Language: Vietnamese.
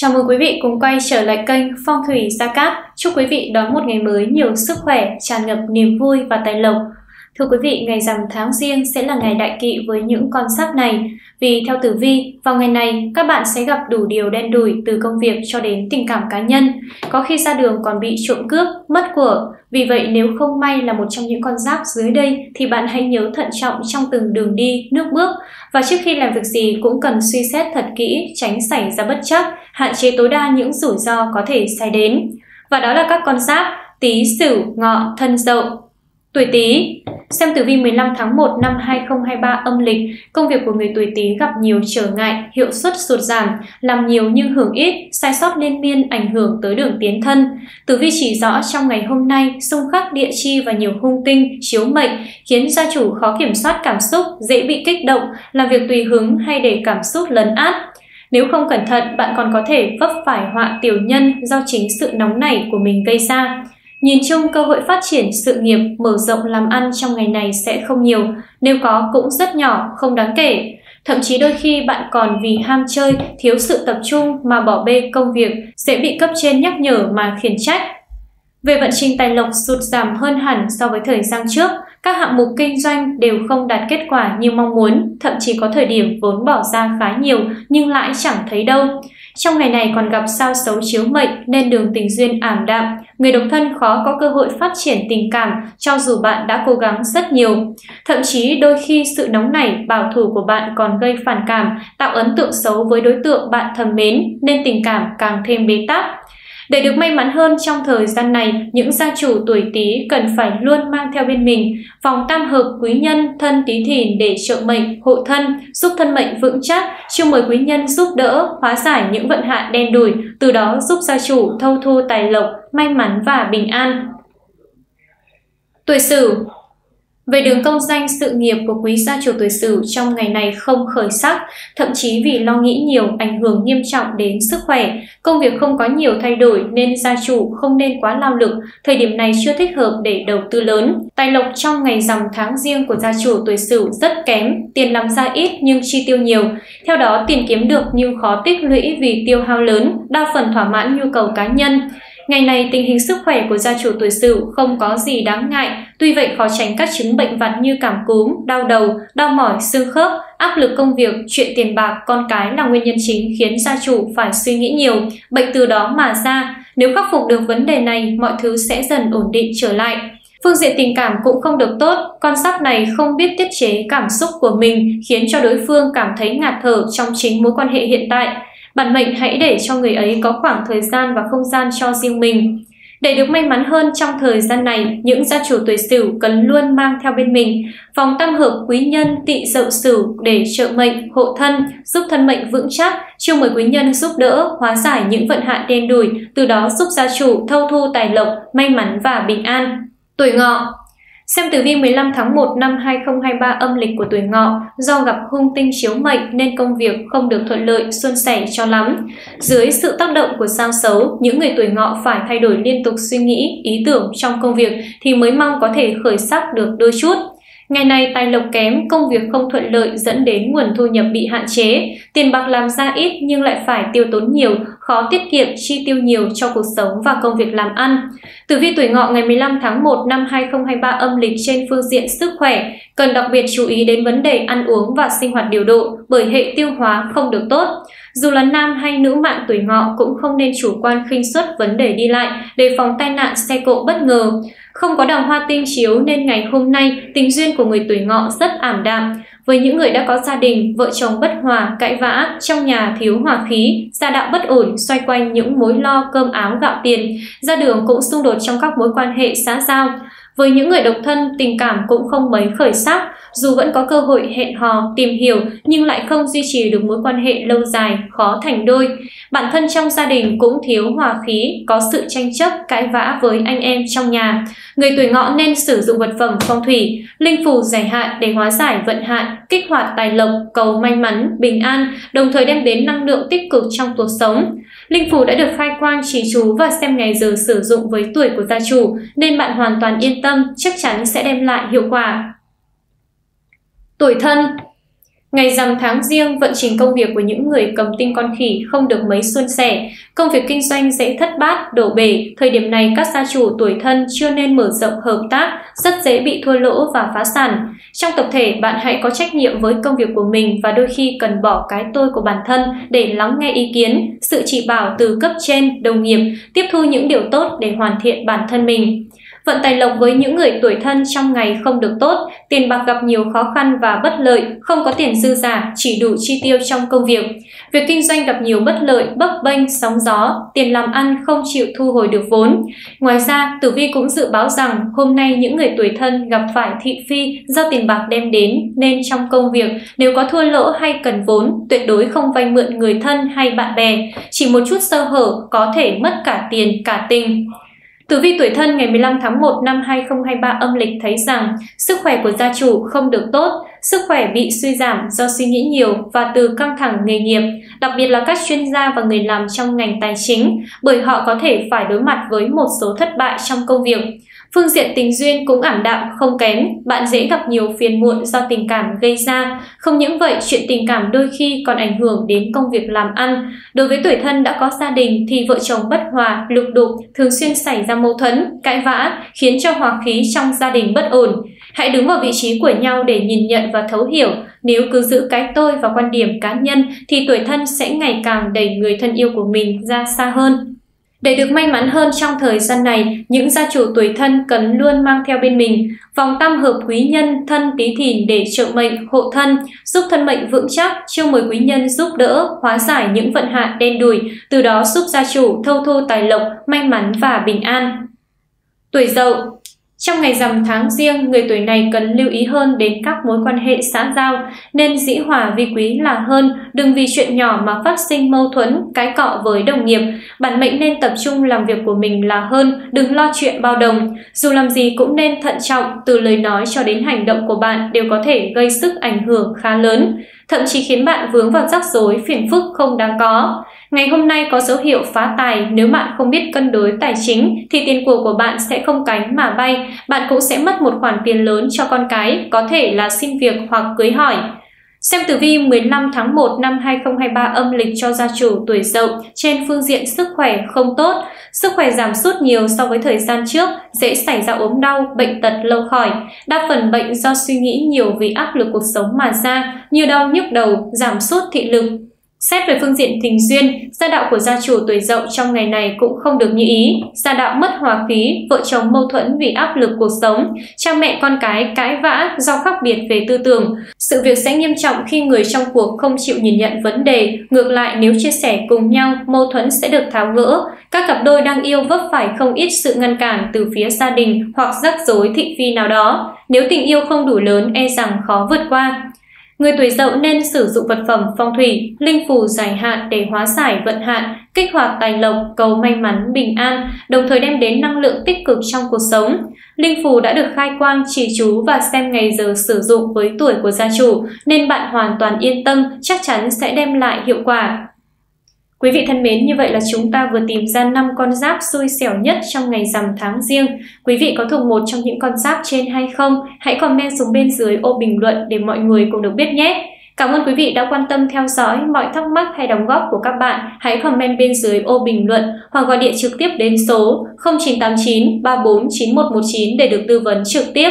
Chào mừng quý vị cùng quay trở lại kênh Phong thủy Gia Cát. Chúc quý vị đón một ngày mới nhiều sức khỏe, tràn ngập niềm vui và tài lộc. Thưa quý vị, ngày rằm tháng riêng sẽ là ngày đại kỵ với những con giáp này. Vì theo tử vi, vào ngày này các bạn sẽ gặp đủ điều đen đủi từ công việc cho đến tình cảm cá nhân. Có khi ra đường còn bị trộm cướp, mất của. Vì vậy nếu không may là một trong những con giáp dưới đây thì bạn hãy nhớ thận trọng trong từng đường đi, nước bước. Và trước khi làm việc gì cũng cần suy xét thật kỹ, tránh xảy ra bất chắc, hạn chế tối đa những rủi ro có thể xảy đến. Và đó là các con giáp Tý Sửu, Ngọ, Thân Dậu. Tuổi Tý Xem tử vi 15 tháng 1 năm 2023 âm lịch, công việc của người tuổi Tý gặp nhiều trở ngại, hiệu suất sụt giảm, làm nhiều nhưng hưởng ít, sai sót liên miên ảnh hưởng tới đường tiến thân. Tử vi chỉ rõ trong ngày hôm nay, xung khắc địa chi và nhiều hung tinh, chiếu mệnh khiến gia chủ khó kiểm soát cảm xúc, dễ bị kích động, làm việc tùy hứng hay để cảm xúc lấn át. Nếu không cẩn thận, bạn còn có thể vấp phải họa tiểu nhân do chính sự nóng nảy của mình gây ra. Nhìn chung, cơ hội phát triển sự nghiệp, mở rộng làm ăn trong ngày này sẽ không nhiều, nếu có cũng rất nhỏ, không đáng kể. Thậm chí đôi khi bạn còn vì ham chơi, thiếu sự tập trung mà bỏ bê công việc, sẽ bị cấp trên nhắc nhở mà khiển trách. Về vận trình tài lộc sụt giảm hơn hẳn so với thời gian trước, các hạng mục kinh doanh đều không đạt kết quả như mong muốn, thậm chí có thời điểm vốn bỏ ra khá nhiều nhưng lãi chẳng thấy đâu. Trong ngày này còn gặp sao xấu chiếu mệnh nên đường tình duyên ảm đạm, người độc thân khó có cơ hội phát triển tình cảm cho dù bạn đã cố gắng rất nhiều. Thậm chí đôi khi sự nóng nảy, bảo thủ của bạn còn gây phản cảm, tạo ấn tượng xấu với đối tượng bạn thầm mến nên tình cảm càng thêm bế tắc. Để được may mắn hơn trong thời gian này, những gia chủ tuổi Tý cần phải luôn mang theo bên mình vòng tam hợp quý nhân thân Tý Thìn để trợ mệnh, hộ thân, giúp thân mệnh vững chắc, chiêu mời quý nhân giúp đỡ, hóa giải những vận hạn đen đủi, từ đó giúp gia chủ thâu thu tài lộc, may mắn và bình an. Tuổi Sửu về đường công danh sự nghiệp của quý gia chủ tuổi Sửu trong ngày này không khởi sắc, thậm chí vì lo nghĩ nhiều ảnh hưởng nghiêm trọng đến sức khỏe, công việc không có nhiều thay đổi nên gia chủ không nên quá lao lực, thời điểm này chưa thích hợp để đầu tư lớn. Tài lộc trong ngày rằm tháng riêng của gia chủ tuổi Sửu rất kém, tiền làm ra ít nhưng chi tiêu nhiều. Theo đó, tiền kiếm được nhưng khó tích lũy vì tiêu hao lớn, đa phần thỏa mãn nhu cầu cá nhân. Ngày này tình hình sức khỏe của gia chủ tuổi Sửu không có gì đáng ngại, tuy vậy khó tránh các chứng bệnh vặt như cảm cúm, đau đầu, đau mỏi, xương khớp, áp lực công việc, chuyện tiền bạc, con cái là nguyên nhân chính khiến gia chủ phải suy nghĩ nhiều, bệnh từ đó mà ra. Nếu khắc phục được vấn đề này, mọi thứ sẽ dần ổn định trở lại. Phương diện tình cảm cũng không được tốt, con giáp này không biết tiết chế cảm xúc của mình khiến cho đối phương cảm thấy ngạt thở trong chính mối quan hệ hiện tại. Bản mệnh hãy để cho người ấy có khoảng thời gian và không gian cho riêng mình. Để được may mắn hơn trong thời gian này, những gia chủ tuổi Sửu cần luôn mang theo bên mình vòng tam hợp quý nhân tỵ dậu Sửu để trợ mệnh, hộ thân, giúp thân mệnh vững chắc, chiêu mời quý nhân giúp đỡ, hóa giải những vận hạn đen đủi, từ đó giúp gia chủ thâu thu tài lộc, may mắn và bình an. Tuổi Ngọ Xem tử vi 15 tháng 1 năm 2023 âm lịch của tuổi ngọ, do gặp hung tinh chiếu mệnh nên công việc không được thuận lợi, suôn sẻ cho lắm. Dưới sự tác động của sao xấu, những người tuổi ngọ phải thay đổi liên tục suy nghĩ, ý tưởng trong công việc thì mới mong có thể khởi sắc được đôi chút. Ngày này tài lộc kém, công việc không thuận lợi dẫn đến nguồn thu nhập bị hạn chế, tiền bạc làm ra ít nhưng lại phải tiêu tốn nhiều, khó tiết kiệm, chi tiêu nhiều cho cuộc sống và công việc làm ăn. Tử vi tuổi ngọ ngày 15 tháng 1 năm 2023 âm lịch trên phương diện sức khỏe, cần đặc biệt chú ý đến vấn đề ăn uống và sinh hoạt điều độ bởi hệ tiêu hóa không được tốt. Dù là nam hay nữ mạng tuổi ngọ cũng không nên chủ quan khinh suất vấn đề đi lại, đề phòng tai nạn xe cộ bất ngờ. Không có đào hoa tinh chiếu nên ngày hôm nay tình duyên của người tuổi ngọ rất ảm đạm. Với những người đã có gia đình, vợ chồng bất hòa, cãi vã, trong nhà thiếu hòa khí, gia đạo bất ổn, xoay quanh những mối lo cơm áo gạo tiền, ra đường cũng xung đột trong các mối quan hệ xã giao. Với những người độc thân, tình cảm cũng không mấy khởi sắc, dù vẫn có cơ hội hẹn hò, tìm hiểu nhưng lại không duy trì được mối quan hệ lâu dài, khó thành đôi. Bản thân trong gia đình cũng thiếu hòa khí, có sự tranh chấp, cãi vã với anh em trong nhà. Người tuổi ngọ nên sử dụng vật phẩm phong thủy, linh phù giải hạn để hóa giải vận hạn, kích hoạt tài lộc, cầu may mắn, bình an, đồng thời đem đến năng lượng tích cực trong cuộc sống. Linh phù đã được khai quang chỉ chú và xem ngày giờ sử dụng với tuổi của gia chủ nên bạn hoàn toàn yên tâm, chắc chắn sẽ đem lại hiệu quả. Tuổi thân Ngày rằm tháng riêng, vận trình công việc của những người cầm tinh con khỉ không được mấy suôn sẻ. Công việc kinh doanh dễ thất bát, đổ bể. Thời điểm này các gia chủ tuổi thân chưa nên mở rộng hợp tác, rất dễ bị thua lỗ và phá sản. Trong tập thể, bạn hãy có trách nhiệm với công việc của mình và đôi khi cần bỏ cái tôi của bản thân để lắng nghe ý kiến, sự chỉ bảo từ cấp trên, đồng nghiệp, tiếp thu những điều tốt để hoàn thiện bản thân mình. Vận tài lộc với những người tuổi thân trong ngày không được tốt, tiền bạc gặp nhiều khó khăn và bất lợi, không có tiền dư giả, chỉ đủ chi tiêu trong công việc. Việc kinh doanh gặp nhiều bất lợi, bấp bênh, sóng gió, tiền làm ăn không chịu thu hồi được vốn. Ngoài ra, Tử Vi cũng dự báo rằng hôm nay những người tuổi thân gặp phải thị phi do tiền bạc đem đến, nên trong công việc nếu có thua lỗ hay cần vốn, tuyệt đối không vay mượn người thân hay bạn bè. Chỉ một chút sơ hở có thể mất cả tiền, cả tình. Tử vi tuổi thân ngày 15 tháng 1 năm 2023 âm lịch thấy rằng sức khỏe của gia chủ không được tốt, sức khỏe bị suy giảm do suy nghĩ nhiều và từ căng thẳng nghề nghiệp, đặc biệt là các chuyên gia và người làm trong ngành tài chính, bởi họ có thể phải đối mặt với một số thất bại trong công việc. Phương diện tình duyên cũng ảm đạm không kém, bạn dễ gặp nhiều phiền muộn do tình cảm gây ra. Không những vậy, chuyện tình cảm đôi khi còn ảnh hưởng đến công việc làm ăn. Đối với tuổi thân đã có gia đình thì vợ chồng bất hòa, lục đục, thường xuyên xảy ra mâu thuẫn, cãi vã, khiến cho hòa khí trong gia đình bất ổn. Hãy đứng vào vị trí của nhau để nhìn nhận và thấu hiểu. Nếu cứ giữ cái tôi và quan điểm cá nhân thì tuổi thân sẽ ngày càng đẩy người thân yêu của mình ra xa hơn. Để được may mắn hơn trong thời gian này, những gia chủ tuổi thân cần luôn mang theo bên mình vòng tam hợp quý nhân thân tí thìn để trợ mệnh, hộ thân, giúp thân mệnh vững chắc, chiêu mời quý nhân giúp đỡ, hóa giải những vận hạn đen đủi, từ đó giúp gia chủ thâu thu tài lộc, may mắn và bình an. Tuổi Dậu trong ngày rằm tháng riêng, người tuổi này cần lưu ý hơn đến các mối quan hệ xã giao, nên dĩ hòa vi quý là hơn, đừng vì chuyện nhỏ mà phát sinh mâu thuẫn, cái cọ với đồng nghiệp. Bản mệnh nên tập trung làm việc của mình là hơn, đừng lo chuyện bao đồng. Dù làm gì cũng nên thận trọng, từ lời nói cho đến hành động của bạn đều có thể gây sức ảnh hưởng khá lớn, thậm chí khiến bạn vướng vào rắc rối phiền phức không đáng có. Ngày hôm nay có dấu hiệu phá tài, nếu bạn không biết cân đối tài chính thì tiền của của bạn sẽ không cánh mà bay, bạn cũng sẽ mất một khoản tiền lớn cho con cái, có thể là xin việc hoặc cưới hỏi. Xem tử vi 15 tháng 1 năm 2023 âm lịch cho gia chủ tuổi dậu trên phương diện sức khỏe không tốt, sức khỏe giảm sút nhiều so với thời gian trước, dễ xảy ra ốm đau, bệnh tật lâu khỏi. Đa phần bệnh do suy nghĩ nhiều vì áp lực cuộc sống mà ra, như đau nhức đầu, giảm sút thị lực, Xét về phương diện tình duyên, gia đạo của gia chủ tuổi dậu trong ngày này cũng không được như ý. Gia đạo mất hòa khí, vợ chồng mâu thuẫn vì áp lực cuộc sống, cha mẹ con cái cãi vã do khác biệt về tư tưởng. Sự việc sẽ nghiêm trọng khi người trong cuộc không chịu nhìn nhận vấn đề. Ngược lại, nếu chia sẻ cùng nhau, mâu thuẫn sẽ được tháo gỡ. Các cặp đôi đang yêu vấp phải không ít sự ngăn cản từ phía gia đình hoặc rắc rối thị phi nào đó. Nếu tình yêu không đủ lớn, e rằng khó vượt qua. Người tuổi dậu nên sử dụng vật phẩm phong thủy, linh phù dài hạn để hóa giải vận hạn, kích hoạt tài lộc, cầu may mắn, bình an, đồng thời đem đến năng lượng tích cực trong cuộc sống. Linh phù đã được khai quang, chỉ chú và xem ngày giờ sử dụng với tuổi của gia chủ, nên bạn hoàn toàn yên tâm, chắc chắn sẽ đem lại hiệu quả. Quý vị thân mến, như vậy là chúng ta vừa tìm ra 5 con giáp xui xẻo nhất trong ngày rằm tháng riêng. Quý vị có thuộc một trong những con giáp trên hay không? Hãy comment xuống bên dưới ô bình luận để mọi người cùng được biết nhé. Cảm ơn quý vị đã quan tâm theo dõi. Mọi thắc mắc hay đóng góp của các bạn hãy comment bên dưới ô bình luận hoặc gọi điện trực tiếp đến số 0989 349119 để được tư vấn trực tiếp.